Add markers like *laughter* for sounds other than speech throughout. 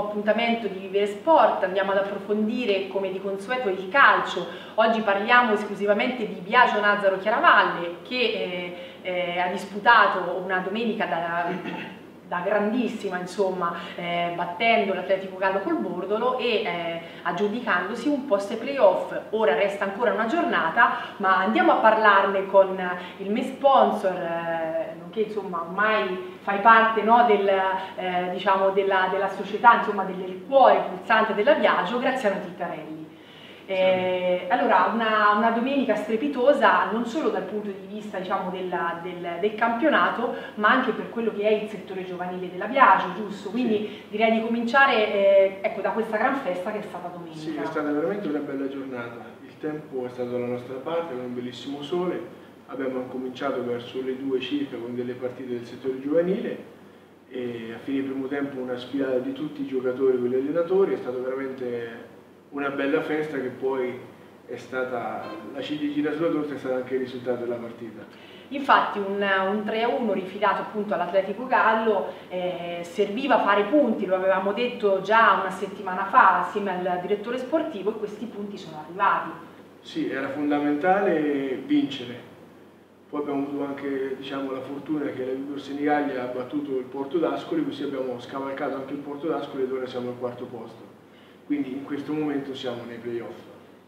appuntamento di Vivere Sport, andiamo ad approfondire come di consueto il calcio, oggi parliamo esclusivamente di Biagio Nazzaro Chiaravalle che eh, eh, ha disputato una domenica da, da grandissima insomma eh, battendo l'Atletico Gallo col Bordolo e eh, aggiudicandosi un post ai playoff ora resta ancora una giornata ma andiamo a parlarne con il me sponsor eh, che insomma ormai fai parte no, del, eh, diciamo della, della, società, insomma del cuore pulsante della Viaggio, Graziano Tittarelli. Eh, allora, una, una, domenica strepitosa non solo dal punto di vista diciamo, della, del, del, campionato, ma anche per quello che è il settore giovanile della Viaggio, giusto? Quindi sì. direi di cominciare eh, ecco, da questa gran festa che è stata domenica. Sì, è stata veramente una bella giornata. Il tempo è stato dalla nostra parte, con un bellissimo sole abbiamo cominciato verso le due circa con delle partite del settore giovanile e a fine primo tempo una sfilata di tutti i giocatori con gli allenatori, è stata veramente una bella festa che poi è stata, la ciliegina sulla torta è stato anche il risultato della partita. Infatti un, un 3-1 rifidato appunto all'Atletico Gallo eh, serviva fare punti, lo avevamo detto già una settimana fa assieme al direttore sportivo e questi punti sono arrivati. Sì, era fondamentale vincere, poi abbiamo avuto anche diciamo, la fortuna che la Vigor Senigallia ha battuto il Porto d'Ascoli, così abbiamo scavalcato anche il Porto d'Ascoli ed ora siamo al quarto posto. Quindi in questo momento siamo nei playoff.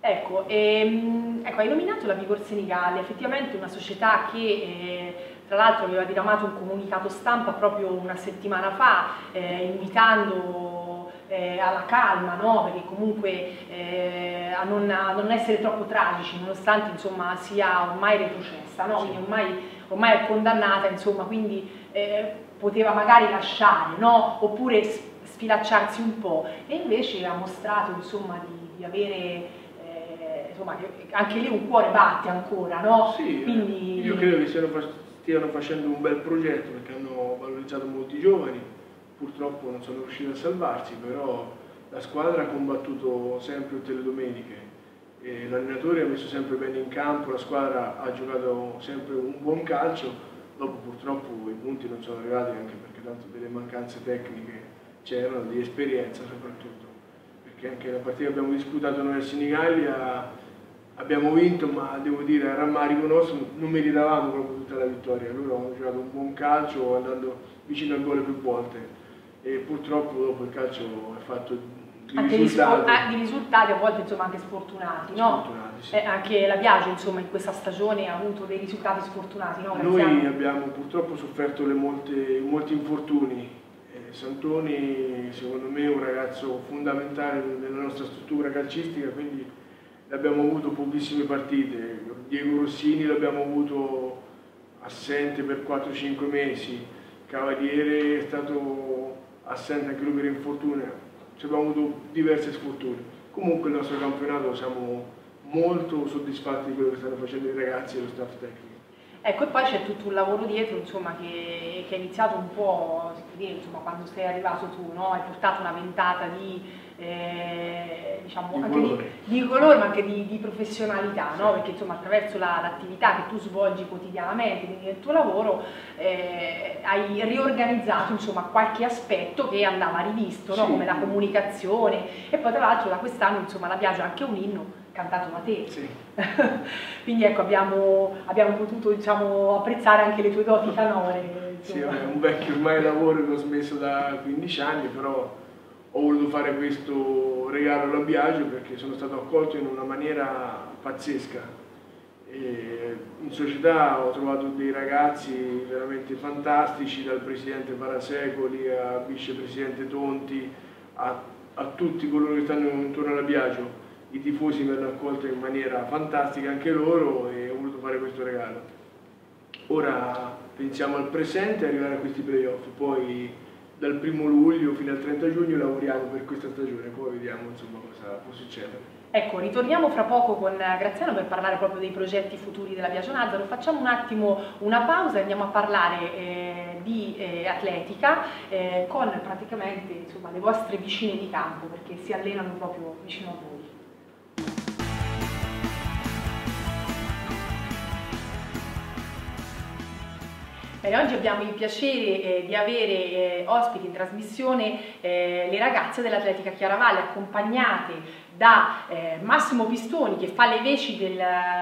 Ecco, ehm, ecco, hai nominato la Vigor Senigallia, effettivamente una società che eh, tra l'altro aveva diramato un comunicato stampa proprio una settimana fa eh, invitando eh, alla calma, no? perché comunque eh, a, non, a, non, essere troppo tragici, nonostante insomma, sia ormai retrocessa, no? quindi ormai, ormai, è condannata, insomma, quindi eh, poteva magari lasciare, no? oppure sfilacciarsi un po', e invece ha mostrato insomma, di, di avere eh, insomma, anche lì un cuore batte ancora, no? Sì, Quindi... io credo che stiano, stiano facendo un bel progetto perché hanno valorizzato molti giovani, purtroppo non sono riusciti a salvarsi, però la squadra ha combattuto sempre tutte le domeniche, l'allenatore ha messo sempre bene in campo, la squadra ha giocato sempre un buon calcio, dopo purtroppo i punti non sono arrivati anche perché tanto delle mancanze tecniche c'erano, di esperienza soprattutto, perché anche la partita che abbiamo disputato noi a Senigallia abbiamo vinto ma devo dire a rammarico nostro non meritavamo proprio tutta la vittoria, loro hanno giocato un buon calcio andando vicino al gol più volte e purtroppo dopo il calcio è fatto di anche risultati. Ah, di risultati a volte insomma anche sfortunati, no? Sfortunati, sì. eh, anche la Biagio insomma in questa stagione ha avuto dei risultati sfortunati, no? Noi abbiamo purtroppo sofferto molte, molti infortuni, eh, Santoni secondo me è un ragazzo fondamentale nella nostra struttura calcistica, quindi abbiamo avuto pochissime partite, Diego Rossini l'abbiamo avuto assente per 4-5 mesi, Cavaliere è stato assente anche lui per infortunio, ci abbiamo avuto diverse sfortune. Comunque il nostro campionato siamo molto soddisfatti di quello che stanno facendo i ragazzi e lo staff tecnico. Ecco, e poi c'è tutto un lavoro dietro, insomma, che, che, è iniziato un po', insomma, quando sei arrivato tu, no? Hai portato una ventata di eh, diciamo, di anche colore. Di, di, colore ma anche di, professionalità, no? perché insomma, attraverso l'attività la, che tu svolgi quotidianamente, quindi nel tuo lavoro, eh, hai riorganizzato insomma, qualche aspetto che andava rivisto, no? come la comunicazione e poi tra l'altro da quest'anno insomma, la Piaggio anche un inno cantato da te. Sì. *laughs* quindi ecco abbiamo, abbiamo potuto diciamo, apprezzare anche le tue doti *laughs* canore. Sì, è un vecchio ormai lavoro che ho smesso da 15 anni, però ho voluto fare questo regalo alla Biagio perché sono stato accolto in una maniera pazzesca. E in società ho trovato dei ragazzi veramente fantastici, dal presidente Parasecoli al vicepresidente Tonti, a, a, tutti coloro che stanno intorno alla Biagio. I tifosi mi hanno accolto in maniera fantastica anche loro e ho voluto fare questo regalo. Ora pensiamo al presente e arrivare a questi playoff, poi dal primo luglio fino al 30 giugno lavoriamo per questa stagione, poi vediamo insomma cosa può succedere. Ecco, ritorniamo fra poco con Graziano per parlare proprio dei progetti futuri della Biagio Nazzaro. Facciamo un attimo una pausa e andiamo a parlare eh, di eh, atletica eh, con praticamente insomma, le vostre vicine di campo perché si allenano proprio vicino a voi. Bene, oggi abbiamo il piacere eh, di avere eh, ospiti in trasmissione eh, le ragazze dell'Atletica Chiaravalle accompagnate da eh, Massimo Pistoni che fa le veci del,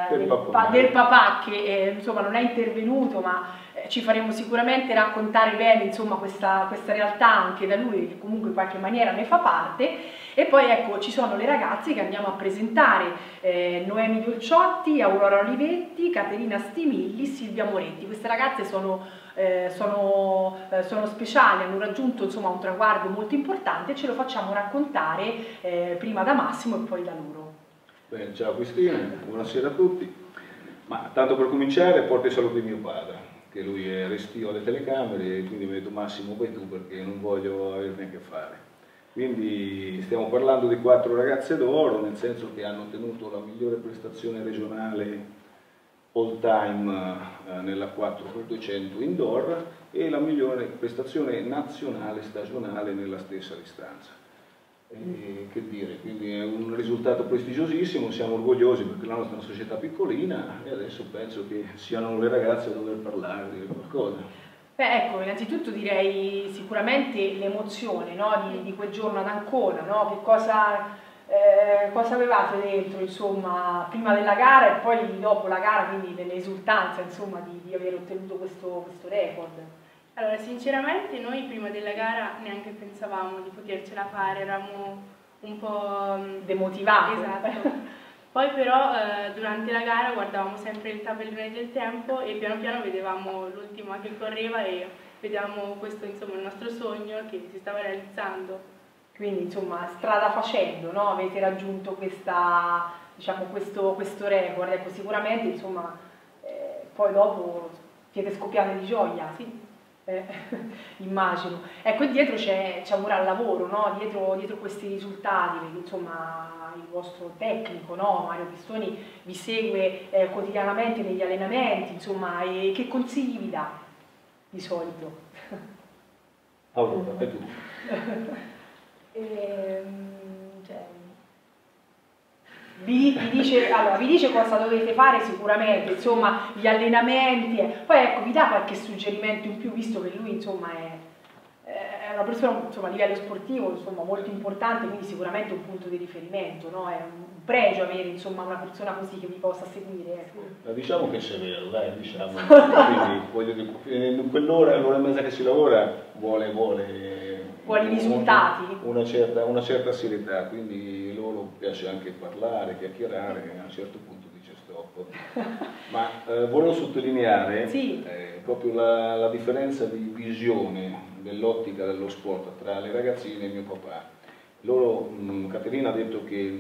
del, papà. del papà che eh, insomma non è intervenuto ma eh, ci faremo sicuramente raccontare bene insomma, questa, questa, realtà anche da lui che comunque in qualche maniera ne fa parte e poi ecco ci sono le ragazze che andiamo a presentare eh, Noemi Dolciotti, Aurora Olivetti, Caterina Stimilli, Silvia Moretti queste ragazze sono, eh, sono, eh, sono speciali, hanno raggiunto insomma, un traguardo molto importante e ce lo facciamo raccontare eh, prima da Massimo e poi da loro Bene, ciao Cristina, buonasera a tutti ma tanto per cominciare porto i saluti di mio padre che lui è restio alle telecamere e quindi mi ha detto Massimo vai tu perché non voglio averne a che fare. Quindi stiamo parlando di quattro ragazze d'oro, nel senso che hanno ottenuto la migliore prestazione regionale all time eh, nella 4x200 indoor e la migliore prestazione nazionale stagionale nella stessa distanza. E, che dire, quindi è un risultato prestigiosissimo, siamo orgogliosi perché la nostra è una società piccolina e adesso penso che siano le ragazze a dover parlare di qualcosa. Beh, ecco, innanzitutto direi sicuramente l'emozione no? di, di, quel giorno ad Ancona, no? che cosa, eh, cosa, avevate dentro, insomma, prima della gara e poi dopo la gara, quindi dell'esultanza, insomma, di, di aver ottenuto questo, questo record. Allora, sinceramente noi prima della gara neanche pensavamo di potercela fare, eravamo un po' mm, demotivati. Esatto. *laughs* Poi però eh, durante la gara guardavamo sempre il tabellone del tempo e piano piano vedevamo l'ultima che correva e vedevamo questo insomma il nostro sogno che si stava realizzando. Quindi insomma strada facendo no? avete raggiunto questa, diciamo, questo, questo record, ecco sicuramente insomma eh, poi dopo siete scoppiate di gioia. Sì eh, *laughs* immagino. Ecco, dietro c'è, c'è un gran lavoro, no? dietro, dietro, questi risultati, perché insomma il vostro tecnico, no? Mario Pistoni, vi segue eh, quotidianamente negli allenamenti, insomma, e che consigli vi dà di solito? Allora, è *laughs* tu. ehm, vi, vi, dice, allora, vi, dice, cosa dovete fare sicuramente, insomma, gli allenamenti, poi ecco, vi dà qualche suggerimento in più, visto che lui insomma è, è una persona insomma, a livello sportivo insomma, molto importante, quindi sicuramente un punto di riferimento, no? è un pregio avere insomma, una persona così che vi possa seguire. Ecco. Diciamo che è severo, dai, diciamo. *laughs* quindi voglio dire, in quell'ora, l'ora e mezza che si lavora vuole, vuole, vuole risultati. Una certa, una certa serietà, quindi piace anche parlare, chiacchierare, a un certo punto dice stop. *laughs* Ma eh, volevo sottolineare sì. eh, proprio la, la, differenza di visione dell'ottica dello sport tra le ragazzine e mio papà. Loro, mh, mm, Caterina ha detto che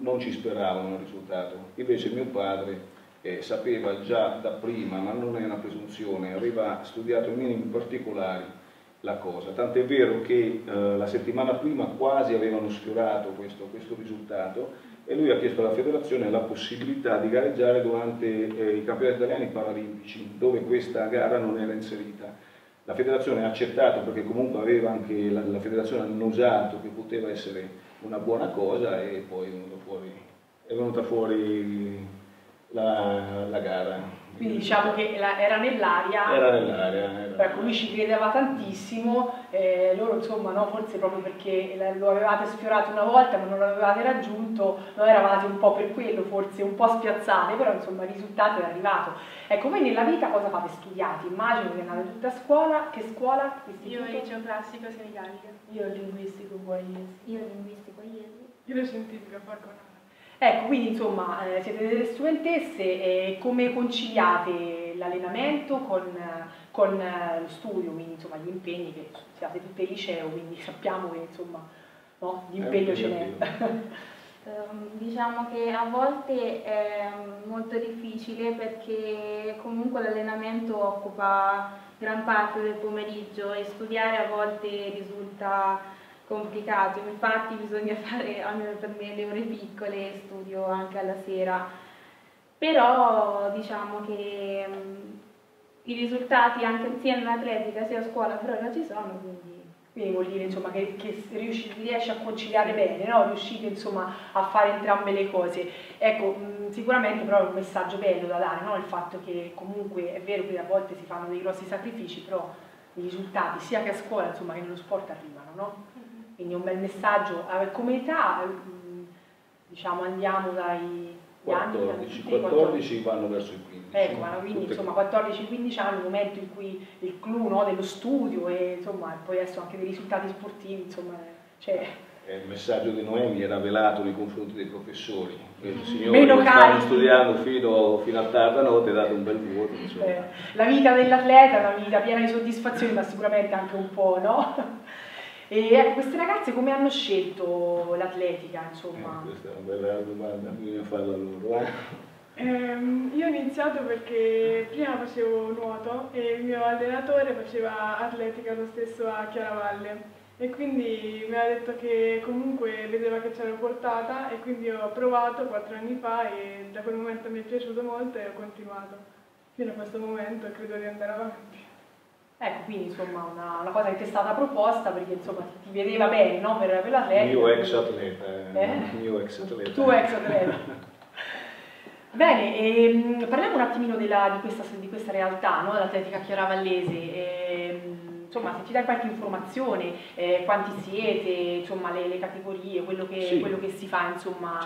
non ci speravano nel risultato, invece mio padre eh, sapeva già da prima, ma non è una presunzione, aveva studiato in minimi particolari la cosa, tant'è vero che eh, la settimana prima quasi avevano sfiorato questo, questo, risultato e lui ha chiesto alla federazione la possibilità di gareggiare durante eh, i campionati italiani paralimpici dove questa gara non era inserita. La federazione ha accettato perché comunque aveva anche la, la federazione annusato che poteva essere una buona cosa e poi è venuta fuori, è venuta fuori la, la gara. Quindi diciamo che era nell'aria. Era nell'aria. Ecco, lui ci credeva tantissimo, eh, loro insomma no, forse proprio perché lo avevate sfiorato una volta ma non lo avevate raggiunto, non eravate un po' per quello, forse un po' spiazzate, però insomma il risultato è arrivato. Ecco, voi nella vita cosa fate? Studiate? Immagino che andate tutta a scuola, che scuola? Io il liceo classico Senigallia. Io il linguistico Guaiesi. Io il linguistico Iesi. Io lo scientifico Falconara. Ecco, quindi insomma eh, siete delle studentesse e come conciliate l'allenamento con, con eh, lo studio, quindi insomma gli impegni che siate tutte liceo, quindi *laughs* sappiamo che insomma no, l'impegno ce n'è. Um, *laughs* diciamo che a volte è molto difficile perché comunque l'allenamento occupa gran parte del pomeriggio e studiare a volte risulta complicato, infatti bisogna *laughs* fare almeno per me le ore piccole, studio anche alla sera, però diciamo che um, i risultati anche sia nell'atletica sia a scuola però ora ci sono, quindi... Quindi vuol dire insomma, che, che riesci, a conciliare bene, no? riuscite insomma, a fare entrambe le cose. Ecco, sicuramente però è un messaggio bello da dare, no? il fatto che comunque è vero che a volte si fanno dei grossi sacrifici, però i risultati sia che a scuola insomma, che nello sport arrivano, no? Quindi è un bel messaggio. Come età diciamo, andiamo dai 14, anni, 14 vanno verso i 15. Ecco, quindi insomma 14-15 anni, il momento in cui il clou no, dello studio e insomma, poi adesso anche dei risultati sportivi, insomma, cioè, il messaggio di Noemi era velato nei confronti dei professori. Il signore che stanno studiando fino, fino, a tarda notte, dato un bel voto. Eh, la vita dell'atleta è una vita piena di soddisfazioni, ma sicuramente anche un po', no? E ecco, queste ragazze come hanno scelto l'atletica, insomma? Eh, questa è una bella domanda, bisogna farla loro. Eh? Ehm, io ho iniziato perché prima facevo nuoto e il mio allenatore faceva atletica lo stesso a Chiaravalle e quindi mi ha detto che comunque vedeva che c'era portata e quindi ho provato quattro anni fa e da quel momento mi è piaciuto molto e ho continuato fino a questo momento e credo di andare avanti. Ecco, quindi insomma una, una cosa che ti è stata proposta perché insomma ti, ti vedeva bene no? per, per l'atletica. Mio ex atleta. Eh? eh? Mio ex atleta. Tu ex atleta. Bene, ehm, parliamo un attimino della, di, questa, di, questa, realtà, no? dell'atletica chiaravallese. Ehm, insomma, se ci dai qualche informazione, eh, quanti siete, insomma, le, le categorie, quello che, sì, quello che, si fa insomma,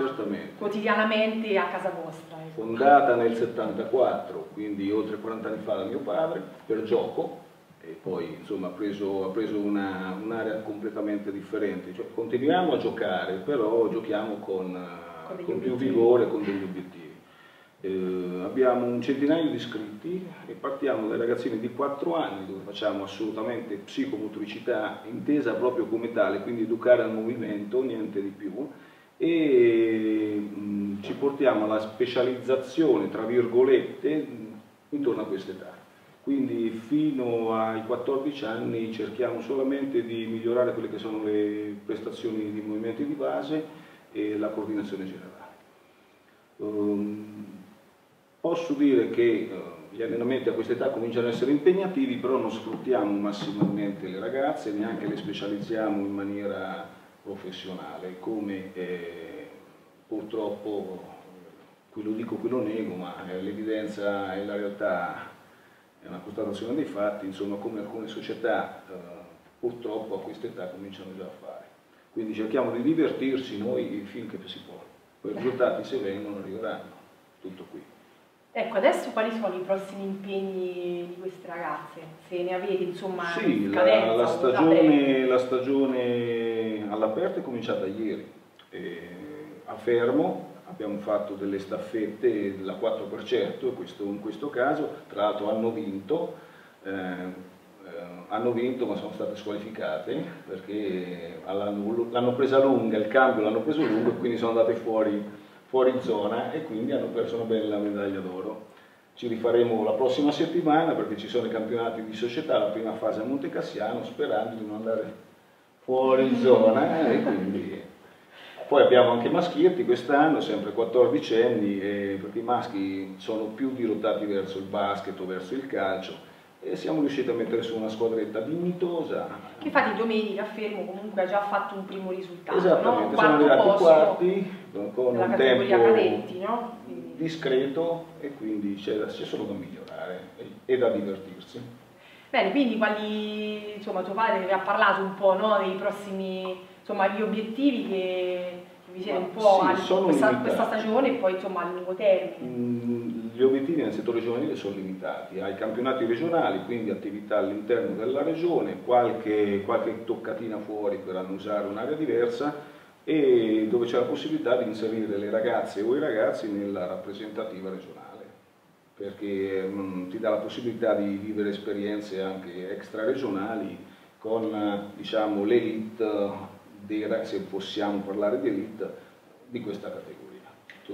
quotidianamente a casa vostra. Ecco. Fondata nel 74, quindi oltre 40 anni fa da mio padre, per gioco, e poi insomma, ha preso, ha preso un'area un completamente differente. Cioè, continuiamo a giocare, però giochiamo con, con, con più vigore, con degli obiettivi. Eh, abbiamo un centinaio di iscritti e partiamo dai ragazzini di 4 anni dove facciamo assolutamente psicomotricità intesa proprio come tale, quindi educare al movimento, niente di più, e mh, mm, ci portiamo alla specializzazione, tra virgolette, intorno a quest'età. Quindi fino ai 14 anni cerchiamo solamente di migliorare quelle che sono le prestazioni di movimenti di base e la coordinazione generale. Um, Posso dire che uh, gli allenamenti a questa età cominciano ad essere impegnativi, però non sfruttiamo massimamente le ragazze, neanche le specializziamo in maniera professionale, come eh, purtroppo, qui lo dico, qui lo nego, ma l'evidenza e la realtà è una constatazione dei fatti, insomma come alcune società eh, purtroppo a questa età cominciano già a fare. Quindi cerchiamo di divertirsi noi finché si può, poi i risultati se vengono arriveranno, tutto qui. Ecco, adesso quali sono i prossimi impegni di queste ragazze? Se ne avete insomma sì, la, la, stagione, la stagione all'aperto è cominciata ieri. E a Fermo abbiamo fatto delle staffette della 4%, questo, in questo caso, tra l'altro hanno vinto, eh, eh, hanno vinto ma sono state squalificate perché l'hanno presa lunga, il cambio l'hanno preso lungo e quindi sono andate fuori fuori zona e quindi hanno perso una bella medaglia d'oro. Ci rifaremo la prossima settimana perché ci sono i campionati di società, la prima fase a Monte Cassiano, sperando di non andare fuori zona e quindi... Poi abbiamo anche maschietti quest'anno, sempre 14 anni, perché i maschi sono più dirottati verso il basket o verso il calcio, e siamo riusciti a mettere su una squadretta dignitosa. Che infatti domenica Fermo comunque ha già fatto un primo risultato, Esattamente, no? siamo arrivati quarti con un tempo cadenti, no? discreto e quindi c'è solo da migliorare e, da divertirsi. Bene, quindi quali, insomma, tuo padre vi ha parlato un po' no, dei prossimi, insomma, gli obiettivi che vi siete un po' sì, a questa, questa, stagione e poi insomma a lungo termine. Mm, gli obiettivi nel settore giovanile sono limitati, ai campionati regionali, quindi attività all'interno della regione, qualche, qualche toccatina fuori per annusare un'area diversa e dove c'è la possibilità di inserire le ragazze o i ragazzi nella rappresentativa regionale, perché mh, mm, ti dà la possibilità di vivere esperienze anche extraregionali con diciamo, l'elite, se possiamo parlare di elite, di questa categoria.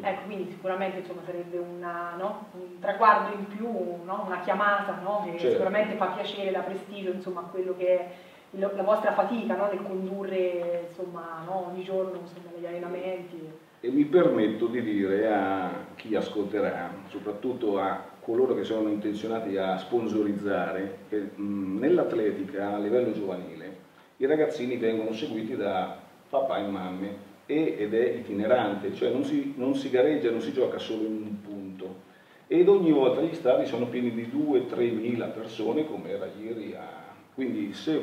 Ecco, quindi sicuramente insomma, sarebbe una, no? un traguardo in più, no? una chiamata no? che certo. sicuramente fa piacere, da prestigio insomma, a quello che è la vostra fatica nel condurre insomma, ogni giorno insomma, gli allenamenti. E mi permetto di dire a chi ascolterà, soprattutto a coloro che sono intenzionati a sponsorizzare, che nell'atletica a livello giovanile i ragazzini vengono seguiti da papà e mamme ed è itinerante, cioè non si, non si gareggia, non si gioca solo in un punto. Ed ogni volta gli stadi sono pieni di 2-3 mila persone come era ieri. A... Quindi se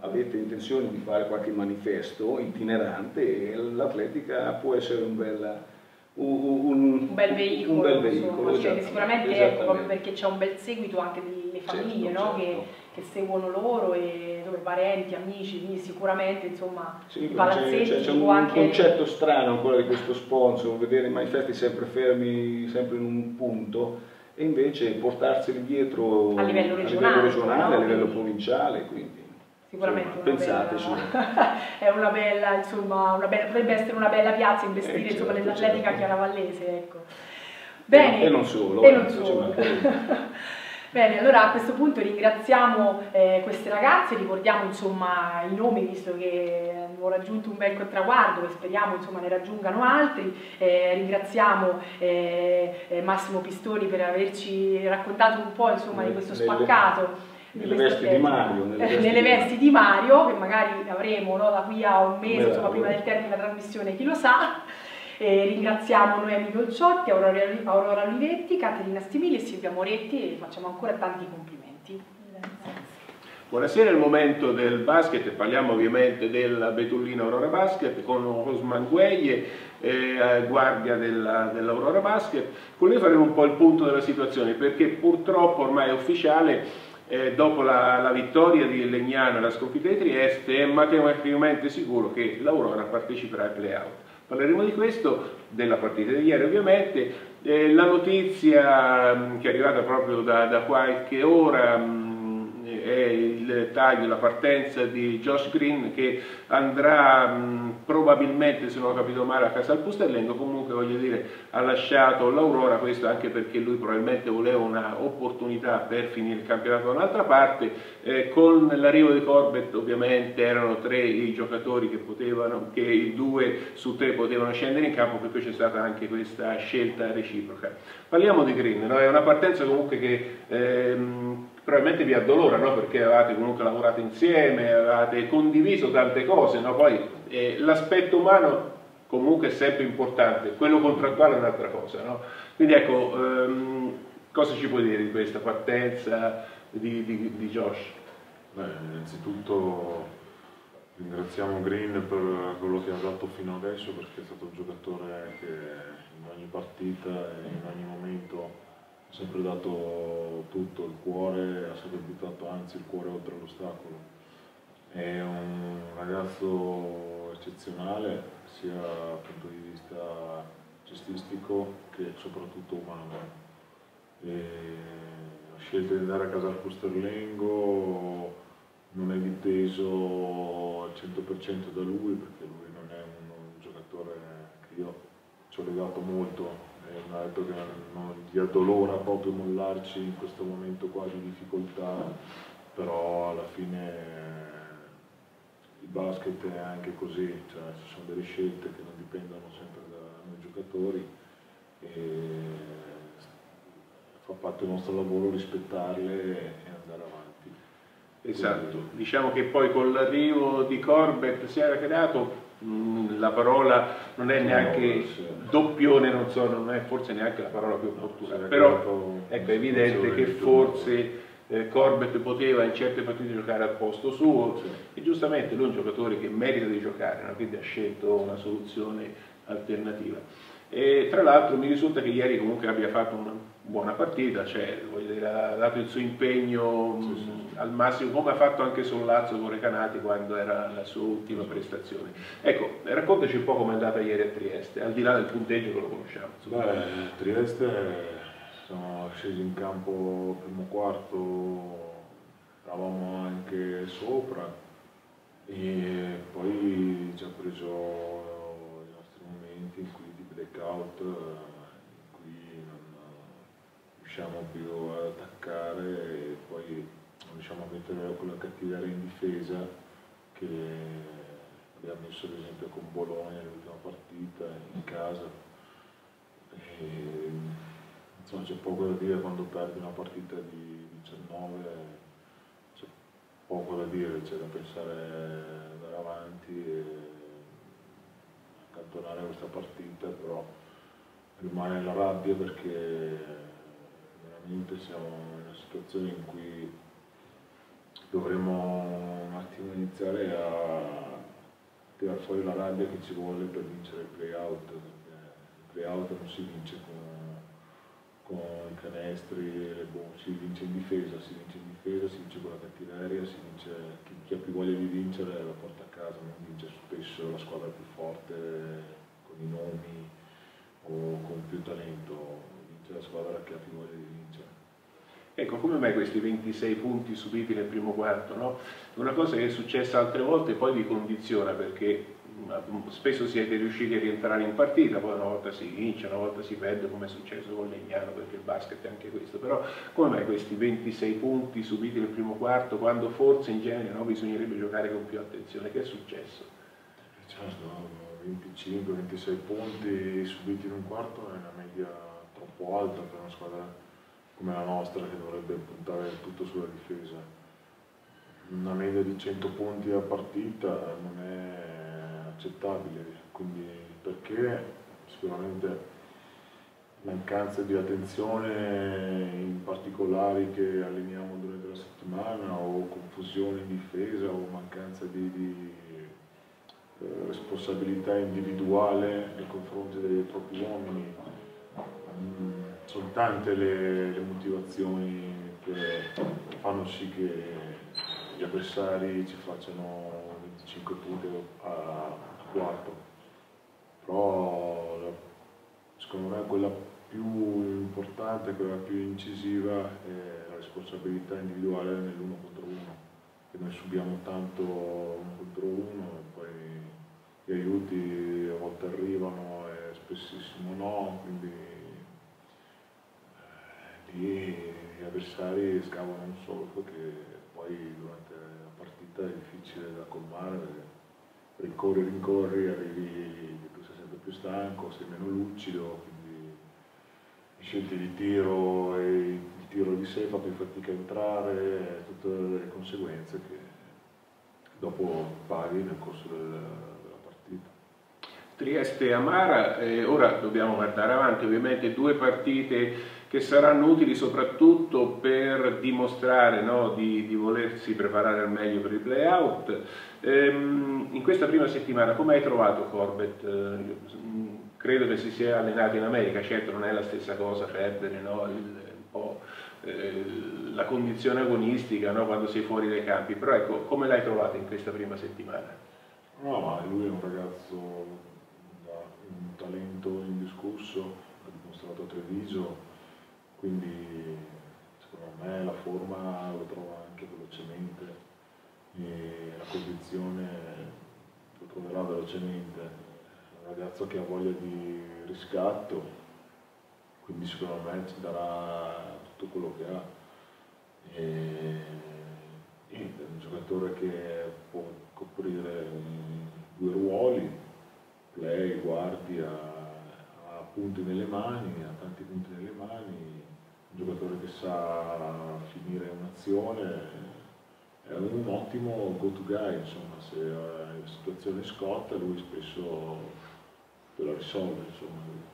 avete intenzione di fare qualche manifesto itinerante, l'atletica può essere un bel un, un, bel veicolo, un bel veicolo insomma, cioè, sicuramente ecco, proprio perché c'è un bel seguito anche delle certo, famiglie certo, no? certo. Che, che, seguono loro e dove parenti, amici, quindi sicuramente insomma sì, i palazzetti c'è, un, anche... concetto strano ancora di questo sponsor, vedere i manifesti sempre fermi, sempre in un punto e invece portarseli dietro a livello regionale, a livello, regionale, no? a livello provinciale. Quindi sicuramente insomma, pensate bella, *laughs* è una bella, insomma, una bella, potrebbe essere una bella piazza investire eh, certo, nell'atletica certo. chiaravallese, ecco. Bene, e non solo. E non eh, solo. *laughs* Bene, allora a questo punto ringraziamo eh, queste ragazze, ricordiamo insomma i nomi visto che hanno raggiunto un bel traguardo e speriamo insomma ne raggiungano altri, eh, ringraziamo eh, eh Massimo Pistoni per averci raccontato un po' insomma di questo spaccato *laughs* nelle vesti di Mario. Nelle, vesti, nelle vesti di Mario, che magari avremo no, da qui a un mese, insomma, prima del termine della trasmissione, chi lo sa. E ringraziamo Noemi Dolciotti, Aurora, Aurora Olivetti, Caterina Stimili e Silvia Moretti e facciamo ancora tanti complimenti. Buonasera, è il momento del basket, parliamo ovviamente della Betullina Aurora Basket con Osman Gueglie, eh, guardia dell'Aurora dell Basket. Con lui faremo un po' il punto della situazione perché purtroppo ormai è ufficiale eh, dopo la, la, vittoria di Legnano e la sconfitta di Trieste, è matematicamente sicuro che l'Aurora parteciperà ai playout. Parleremo di questo, della partita di ieri ovviamente, eh, la notizia mh, che è arrivata proprio da, da qualche ora mh, è il taglio, la partenza di Josh Green che andrà mh, probabilmente, se non ho capito male, a casa al Pustellengo, comunque voglio dire ha lasciato l'Aurora, questo anche perché lui probabilmente voleva un'opportunità per finire il campionato da un'altra parte, eh, con l'arrivo di Corbett ovviamente erano tre i giocatori che potevano, che due su tre potevano scendere in campo, per cui c'è stata anche questa scelta reciproca. Parliamo di Green, no? è una partenza comunque che ehm, probabilmente vi addolora, no? perché avevate comunque lavorato insieme, avevate condiviso tante cose, no? poi eh, l'aspetto umano comunque è sempre importante, quello contrattuale è un'altra cosa. Quindi ecco, ehm, cosa ci puoi dire di questa partenza di, di, di Josh? Beh, innanzitutto ringraziamo Green per quello che ha dato fino adesso perché è stato un giocatore che in ogni partita e in ogni momento ha sempre dato tutto, il cuore, ha sempre buttato anzi il cuore oltre l'ostacolo. È un ragazzo eccezionale sia dal punto di vista cestistico che soprattutto umano. E la scelta di andare a casa al Pusterlengo non è dipeso al 100% da lui perché lui non è un, un giocatore che io ci ho legato molto mi ha detto che non gli addolora proprio mollarci in questo momento qua di difficoltà, però alla fine il basket è anche così, cioè ci sono delle scelte che non dipendono sempre da noi giocatori e fa parte del nostro lavoro rispettarle e andare avanti. Esatto, Quindi... diciamo che poi con l'arrivo di Corbett si era creato Mm, la parola non è neanche doppione, non so, non è forse neanche la parola più opportuna, però ecco, è evidente che forse eh, Corbett poteva in certe partite giocare al posto suo e giustamente lui è un giocatore che merita di giocare, no? quindi ha scelto una soluzione alternativa. E tra l'altro mi risulta che ieri comunque abbia fatto una buona partita, cioè, dire, ha dato il suo impegno sì, sì, sì. al massimo, come ha fatto anche Sollazzo con Recanati quando era la sua ultima prestazione. Ecco, raccontaci un po' com'è andata ieri a Trieste, al di là del punteggio che lo conosciamo. Beh, Trieste siamo scesi in campo primo quarto, eravamo anche sopra e poi ci ha preso i nostri momenti in cui blackout cui non riusciamo più ad attaccare e poi non riusciamo a mettere quella cattiveria in difesa che abbiamo messo ad esempio con Bologna nell'ultima partita in casa. E, insomma c'è poco da dire quando perdi una partita di 19, c'è poco da dire, c'è da pensare andare avanti. E, accantonare questa partita, però rimane la rabbia perché veramente siamo in una situazione in cui dovremmo un attimo iniziare a tirare fuori la rabbia che ci vuole per vincere il play-out, il play-out non si vince con, con i canestri, le bombe, si vince in difesa, si vince in difesa, si vince con la cattiveria, si vince, chi, chi ha più voglia di vincere la porta a casa, non vince spesso la squadra più forte con i nomi o con più talento, vince la squadra che ha più voglia di vincere. Ecco, come mai questi 26 punti subiti nel primo quarto? No? Una cosa che è successa altre volte poi vi condiziona perché spesso siete riusciti a rientrare in partita, poi una volta si vince, una volta si perde come è successo con Legnano perché il basket è anche questo, però come mai questi 26 punti subiti nel primo quarto quando forse in genere no, bisognerebbe giocare con più attenzione? Che è successo? Certo, 25-26 punti subiti in un quarto è una media troppo alta per una squadra come la nostra che dovrebbe puntare tutto sulla difesa. Una media di 100 punti a partita non è accettabile, quindi perché sicuramente mancanza di attenzione in particolari che alleniamo durante la settimana o confusione in difesa o mancanza di, di eh, responsabilità individuale nei confronti dei propri uomini. Mm sono tante le, le, motivazioni che fanno sì che gli avversari ci facciano 25 punti a, a 4 però secondo me quella più importante, quella più incisiva è la responsabilità individuale nell'uno contro uno che noi subiamo tanto uno contro uno e poi gli aiuti a volte arrivano e spessissimo no quindi lì gli avversari scavano un solco che poi durante la partita è difficile da colmare rincorri, rincorri, arrivi, tu sei sempre più stanco, sei meno lucido, quindi scelte di tiro e il tiro di sé fa più fatica a entrare, tutte le conseguenze che dopo paghi nel corso del. Trieste e Amara, eh, ora dobbiamo guardare avanti, ovviamente due partite che saranno utili soprattutto per dimostrare no, di, di, volersi preparare al meglio per il playout. Ehm, in questa prima settimana come hai trovato Corbett? Eh, credo che si sia allenato in America, certo non è la stessa cosa perdere no, il, eh, la condizione agonistica no, quando sei fuori dai campi, però ecco, come l'hai trovato in questa prima settimana? No, ma lui è un ragazzo da un talento indiscusso, ha dimostrato a Treviso, quindi secondo me la forma lo trova anche velocemente la condizione lo troverà velocemente. È un ragazzo che ha voglia di riscatto, quindi secondo me ci darà tutto quello che ha. E, è un giocatore che può coprire due ruoli, play, guardia, ha punti nelle mani, ha tanti punti nelle mani, un giocatore che sa finire un'azione, è un ottimo go-to guy, insomma, se la situazione scotta lui spesso te la risolve, insomma.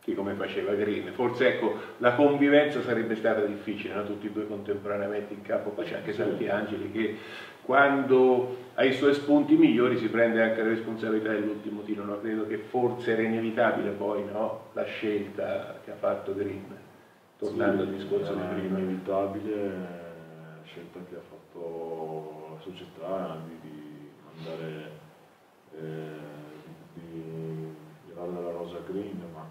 Sì, come faceva Green. Forse ecco, la convivenza sarebbe stata difficile, no? tutti e due contemporaneamente in campo, poi c'è anche sì. Santi Angeli che quando ha i suoi spunti migliori si prende anche la responsabilità dell'ultimo tiro, no? credo che forse era inevitabile poi no? la scelta che ha fatto Green tornando sì, al discorso di prima. inevitabile la scelta che ha fatto la società di, di mandare eh, di, di dalla rosa green, ma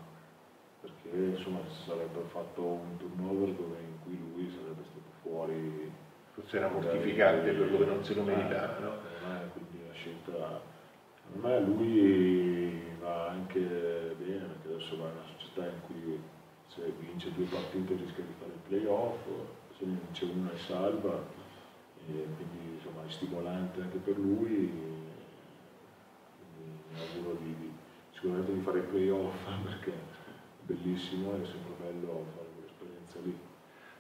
perché insomma si sarebbe fatto un turnover dove in cui lui sarebbe stato fuori. Forse era mortificante per dove non se lo meritava, no? Me, quindi la scelta, secondo me lui va anche bene perché adesso va in una società in cui se vince due partite rischia di fare il playoff, se ne vince una è salva, quindi insomma, è stimolante anche per lui. mi auguro di, di, sicuramente di fare il playoff *laughs* perché è bellissimo è sempre bello fare quell'esperienza lì.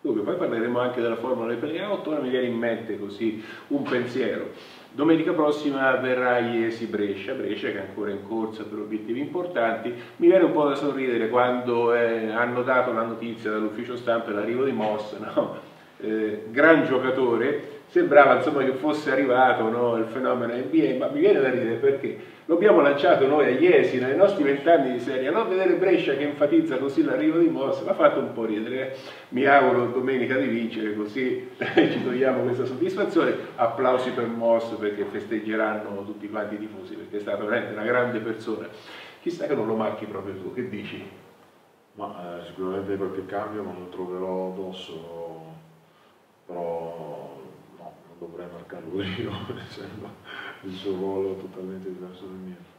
Dunque, poi parleremo anche della formula dei playout, ora mi viene in mente così un pensiero. Domenica prossima verrà Iesi Brescia, Brescia che è ancora in corsa per obiettivi importanti. Mi viene un po' da sorridere quando eh, hanno dato la notizia dall'ufficio stampa dell'arrivo di Moss, *laughs* no? eh, gran giocatore, sembrava insomma che fosse arrivato no, il fenomeno NBA, ma mi viene da ridere perché lo abbiamo lanciato noi a Iesi nei nostri vent'anni di serie, no? vedere Brescia che enfatizza così l'arrivo di Moss, mi ha fatto un po' ridere, mi auguro domenica di vincere così *laughs* ci togliamo questa soddisfazione, applausi per Moss perché festeggeranno tutti quanti i tifosi perché è stata veramente una grande persona, chissà che non lo marchi proprio tu, che dici? Ma eh, sicuramente qualche cambio non lo troverò addosso, però non dovrei marcarlo *laughs* io, mi sembra il suo ruolo totalmente diverso dal mio.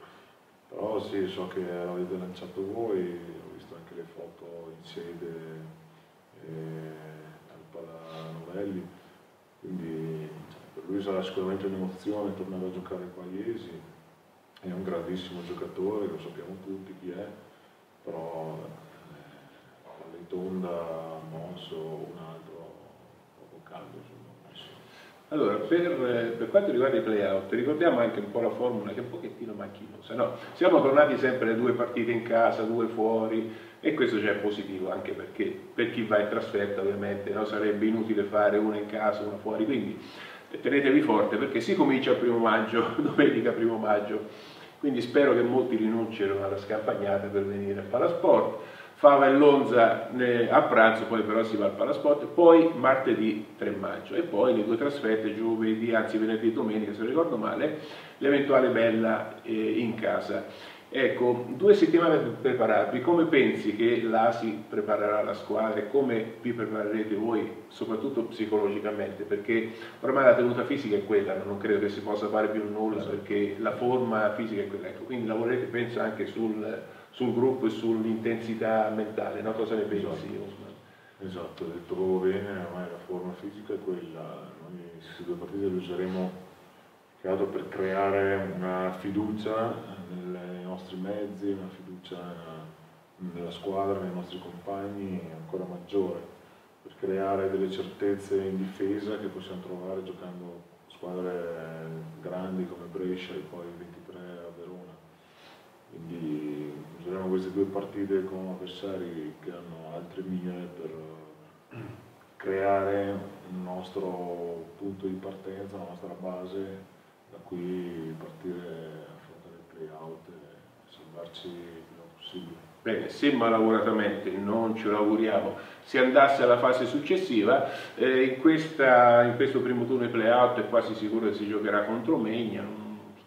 Però sì, so che l'avete lanciato voi, ho visto anche le foto in sede eh, al Palanovelli, quindi cioè, per lui sarà sicuramente un'emozione tornare a giocare qua a Iesi, è un grandissimo giocatore, lo sappiamo tutti chi è, però eh, tonda, mosso, un altro poco caldo. Allora, per, per, quanto riguarda i playout, ricordiamo anche un po' la formula che è un pochettino macchinosa, no? Siamo tornati sempre due partite in casa, due fuori, e questo già è positivo, anche perché per chi va in trasferta ovviamente no? sarebbe inutile fare una in casa, una fuori, quindi tenetevi forte perché si comincia il primo maggio, *laughs* domenica primo maggio, quindi spero che molti rinunciano alla scampagnata per venire a Palasport Fava e Lonza a pranzo, poi però si va al Palasport, poi martedì 3 maggio e poi le due trasferte giovedì, anzi venerdì e domenica se non ricordo male, l'eventuale Bella eh, in casa. Ecco, due settimane per prepararvi, come pensi che l'ASI preparerà la squadra e come vi preparerete voi, soprattutto psicologicamente, perché ormai la tenuta fisica è quella, non credo che si possa fare più nulla perché la forma fisica è quella, ecco, quindi lavorerete penso anche sul sul gruppo e sull'intensità mentale, no? cosa ne pensi? Esatto, esatto hai detto proprio bene, ormai la forma fisica è quella, noi queste due partite le useremo che altro per creare una fiducia nei nostri mezzi, una fiducia nella squadra, nei nostri compagni ancora maggiore, per creare delle certezze in difesa che possiamo trovare giocando squadre grandi come Brescia e poi 23 a Verona. Quindi useremo queste due partite con avversari che hanno altre mire per creare il nostro punto di partenza, la nostra base da cui partire a affrontare il play-out e salvarci il più possibile. Bene, se malauguratamente non ce lo auguriamo, si andasse alla fase successiva, eh, in, questa, in, questo primo turno di play-out è quasi sicuro che si giocherà contro Megna,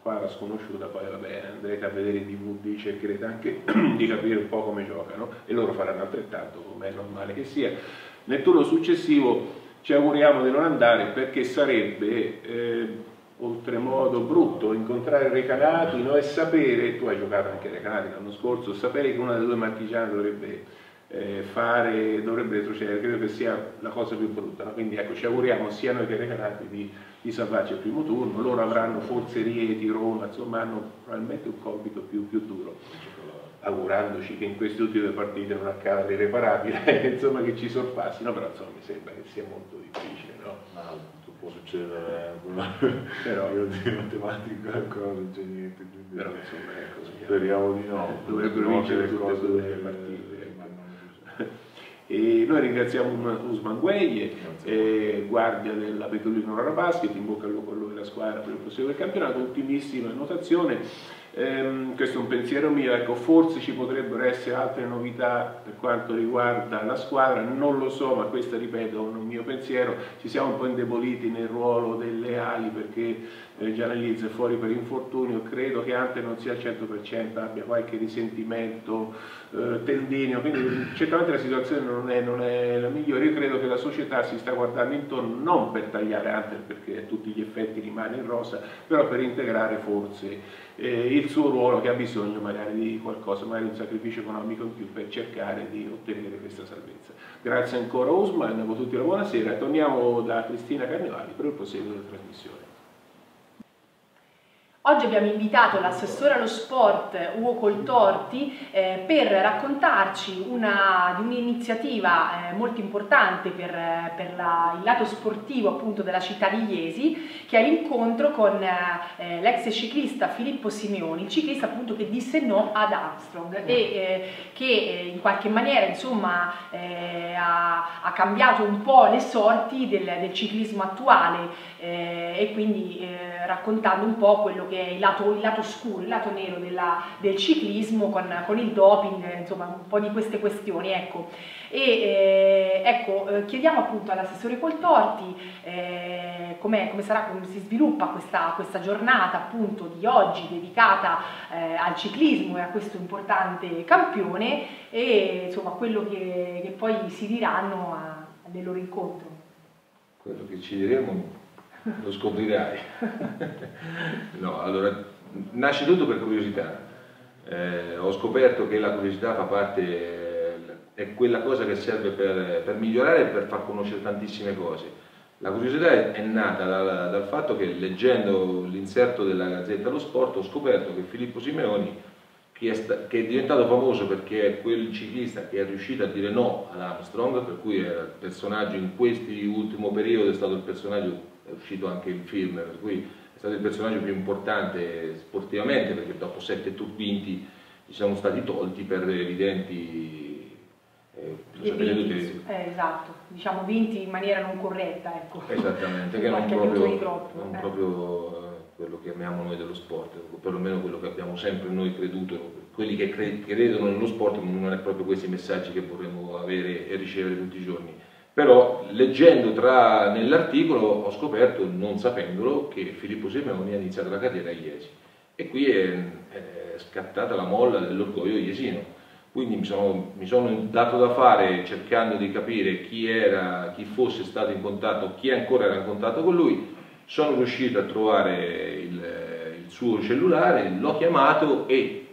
squadra sconosciuta, poi vabbè, andrete a vedere i DVD, cercherete anche *clears throat* di capire un po' come giocano e loro faranno altrettanto, come è normale che sia. Nel turno successivo ci auguriamo di non andare perché sarebbe eh, oltremodo brutto incontrare Recanati no? e sapere, tu hai giocato anche Recanati l'anno scorso, sapere che una delle due martigiane dovrebbe eh, fare, dovrebbe retrocedere, credo che sia la cosa più brutta. No? Quindi ecco, ci auguriamo sia noi che Recanati di di salvarci al primo turno, loro avranno forse Rieti, Roma, insomma hanno probabilmente un compito più, più duro, augurandoci che in queste ultime partite non accada l'irreparabile, *laughs* insomma che ci sorpassino, però insomma mi sembra che sia molto difficile. No? No, può succedere, *laughs* però *laughs* io di matematica ancora non c'è niente, quindi però insomma è così. Speriamo di no, dovrebbero vincere tutte le partite. E noi ringraziamo Usman Gueglie, eh, guardia della Petolino Rara Basket, in bocca al lupo a lui la squadra per il prossimo del campionato, ultimissima annotazione. Eh, questo è un pensiero mio, ecco, forse ci potrebbero essere altre novità per quanto riguarda la squadra, non lo so, ma questo ripeto è un mio pensiero, ci siamo un po' indeboliti nel ruolo delle ali perché eh, Gianellizzo è fuori per infortunio, credo che Ante non sia al 100%, abbia qualche risentimento, eh, tendineo, quindi certamente la situazione non è, non è, la migliore, io credo che la società si sta guardando intorno non per tagliare Ante perché a tutti gli effetti rimane in rosa, però per integrare forse eh, il suo ruolo che ha bisogno magari di qualcosa, magari un sacrificio economico in più per cercare di ottenere questa salvezza. Grazie ancora Usman, a tutti la buonasera, torniamo da Cristina Carnevali per il proseguo della trasmissione. Oggi abbiamo invitato l'assessore allo sport Ugo Coltorti eh, per raccontarci una, di un'iniziativa eh, molto importante per, per la, il lato sportivo appunto della città di Iesi che è l'incontro con eh, l'ex ciclista Filippo Simeoni, ciclista appunto che disse no ad Armstrong e eh, che eh, in qualche maniera insomma eh, ha, ha, cambiato un po' le sorti del, del ciclismo attuale e quindi raccontando un po' quello che è il lato, il lato scuro, il lato nero della, del ciclismo con, con, il doping, insomma un po' di queste questioni. Ecco. E eh, ecco, eh, chiediamo appunto all'assessore Coltorti eh, come sarà, come si sviluppa questa, questa, giornata appunto di oggi dedicata eh, al ciclismo e a questo importante campione e insomma quello che, che poi si diranno a, nel loro incontro. Quello che ci diremo lo scoprirai. *laughs* no, allora, nasce tutto per curiosità. Eh, ho scoperto che la curiosità fa parte, è quella cosa che serve per, per migliorare e per far conoscere tantissime cose. La curiosità è, nata dal, dal, fatto che leggendo l'inserto della Gazzetta Lo Sport ho scoperto che Filippo Simeoni, che è, che è, diventato famoso perché è quel ciclista che è riuscito a dire no ad Armstrong, per cui è il personaggio in questo ultimo periodo è stato il personaggio è uscito anche il film, per cui è stato il personaggio più importante sportivamente perché dopo sette tour vinti ci siamo stati tolti per evidenti eh, vinti, eh, esatto, diciamo vinti in maniera non corretta, ecco. Esattamente, che *laughs* non proprio, non eh. proprio eh, quello che amiamo noi dello sport, o perlomeno quello che abbiamo sempre noi creduto, quelli che credono nello sport, non è proprio questi messaggi che vorremmo avere e ricevere tutti i giorni però leggendo nell'articolo ho scoperto, non sapendolo, che Filippo Simeoni ha iniziato la carriera a Iesi e qui è, è scattata la molla dell'orgoglio iesino. Quindi mi sono, mi sono, dato da fare cercando di capire chi, era, chi fosse stato in contatto, chi ancora era in contatto con lui, sono riuscito a trovare il, il suo cellulare, l'ho chiamato e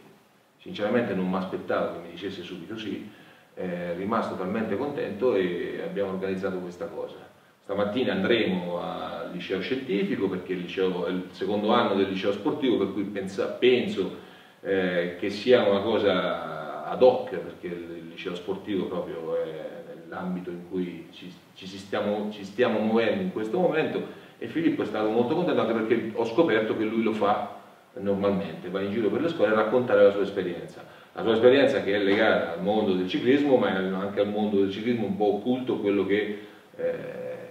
sinceramente non mi aspettavo che mi dicesse subito sì, è rimasto talmente contento e abbiamo organizzato questa cosa. Stamattina andremo al liceo scientifico perché liceo, è il secondo anno del liceo sportivo per cui pensa, penso eh, che sia una cosa ad hoc perché il liceo sportivo proprio è l'ambito in cui ci, ci, stiamo, ci stiamo muovendo in questo momento e Filippo è stato molto contento anche perché ho scoperto che lui lo fa normalmente, va in giro per le scuole a raccontare la sua esperienza la sua esperienza che è legata al mondo del ciclismo, ma anche al mondo del ciclismo un po' occulto, quello che, eh,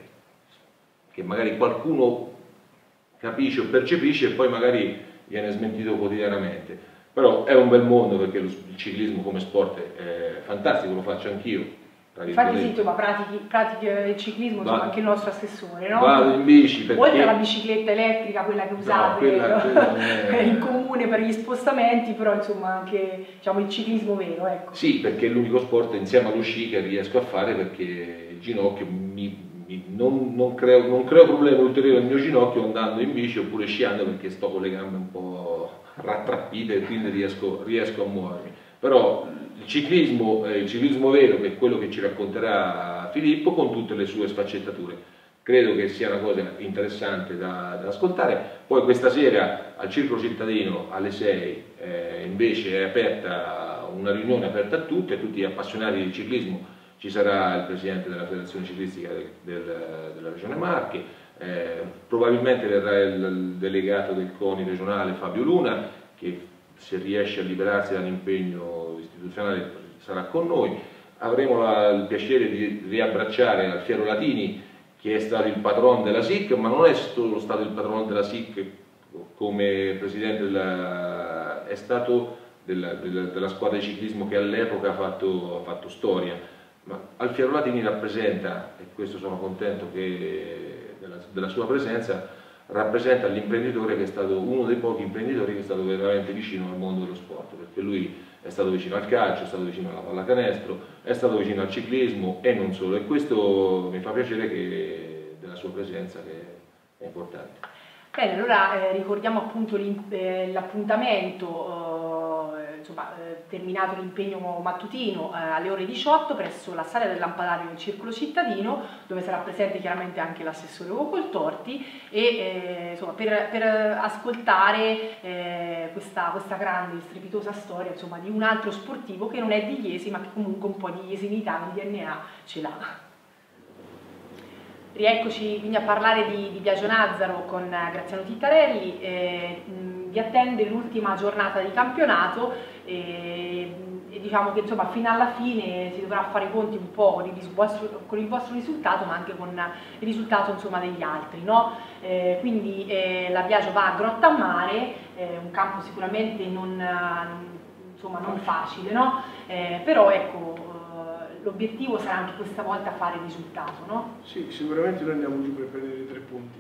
che magari qualcuno capisce o percepisce e poi magari viene smentito quotidianamente. Però è un bel mondo perché il ciclismo come sport è fantastico, lo faccio anch'io, Infatti sì, ma pratichi, pratichi il ciclismo, Va, anche il nostro assessore, no? Vado in bici perché... Oltre alla bicicletta elettrica, quella che usate no, quella, quella *laughs* è... in comune per gli spostamenti, però insomma anche diciamo, il ciclismo vero, ecco. Sì, perché è l'unico sport insieme allo sci che riesco a fare perché il ginocchio mi, non, non, creo, non creo problemi ulteriori al mio ginocchio andando in bici oppure sciando perché sto con le gambe un po' rattrappite e quindi riesco, riesco a muovermi. Però il ciclismo, eh, il ciclismo vero, che è quello che ci racconterà Filippo, con tutte le sue sfaccettature. Credo che sia una cosa interessante da, da ascoltare. Poi questa sera al Circolo Cittadino alle 6 eh, invece è aperta una riunione aperta a tutti, a tutti gli appassionati di ciclismo. Ci sarà il presidente della federazione ciclistica del, del, della regione Marche, eh, probabilmente verrà il delegato del CONI regionale Fabio Luna, che se riesce a liberarsi dall'impegno istituzionale sarà con noi. Avremo la, il piacere di riabbracciare Alfiero Latini, che è stato il patron della SIC, ma non è solo stato il patron della SIC come presidente della, è stato della, della, della squadra di ciclismo che all'epoca ha ha fatto storia. Ma Alfiero Latini rappresenta, e questo sono contento che, della, della sua presenza, rappresenta l'imprenditore che è stato uno dei pochi imprenditori che è stato veramente vicino al mondo dello sport, perché lui è stato vicino al calcio, è stato vicino alla pallacanestro, è stato vicino al ciclismo e non solo, e questo mi fa piacere che, della sua presenza che è importante. Bene, allora eh, ricordiamo appunto eh, l'appuntamento insomma, eh, terminato l'impegno mattutino eh, alle ore 18 presso la sala del lampadario del Circolo Cittadino, dove sarà presente chiaramente anche l'assessore Ugo Coltorti, e eh, insomma, per, per, ascoltare questa, questa, grande, strepitosa storia insomma, di un altro sportivo che non è di Iesi, ma che comunque un po' di iesinità, di DNA ce l'ha. Rieccoci quindi a parlare di, di Biagio Nazzaro con Graziano Tittarelli, eh, vi attende l'ultima giornata di campionato e, e, diciamo che insomma fino alla fine si dovrà fare i conti un po' con il vostro, con il vostro risultato ma anche con il risultato insomma, degli altri. No? Eh, quindi eh, la Biagio va a Grotta a Mare, eh, un campo sicuramente non, insomma, non facile, no? Eh, però ecco l'obiettivo sarà anche questa volta fare risultato, no? Sì, sicuramente noi andiamo giù per prendere i tre punti,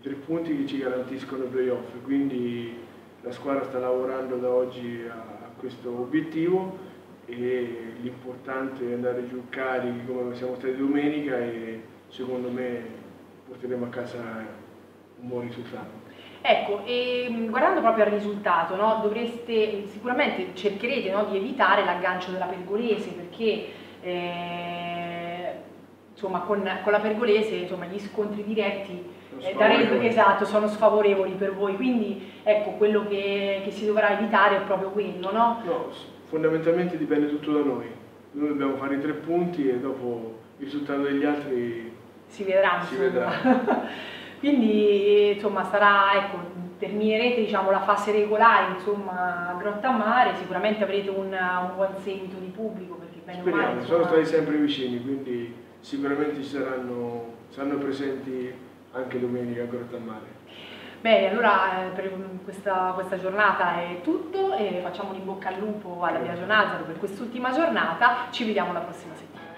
i tre punti che ci garantiscono i playoff, quindi la squadra sta lavorando da oggi a, questo obiettivo e l'importante è andare giù carichi come siamo stati domenica e secondo me porteremo a casa un buon risultato. Ecco, e guardando proprio al risultato, no, dovreste, sicuramente cercherete no, di evitare l'aggancio della Pergolese perché eh, insomma, con, con, la Pergolese insomma, gli scontri diretti eh, da esatto, sono sfavorevoli per voi, quindi ecco, quello che, che, si dovrà evitare è proprio quello, no? No, fondamentalmente dipende tutto da noi. Noi dobbiamo fare i tre punti e dopo il risultato degli altri si vedrà. Si vedrà. *laughs* quindi insomma sarà, ecco, terminerete diciamo, la fase regolare insomma, a Grotta Mare, sicuramente avrete un, un buon seguito di pubblico Speriamo, mai, sono stati sempre vicini, quindi sicuramente ci saranno, saranno presenti anche domenica a Grotta Mare. Bene, allora eh, per questa, questa, giornata è tutto e facciamo un in bocca al lupo alla Biagio Nazaro per quest'ultima giornata, ci vediamo la prossima settimana.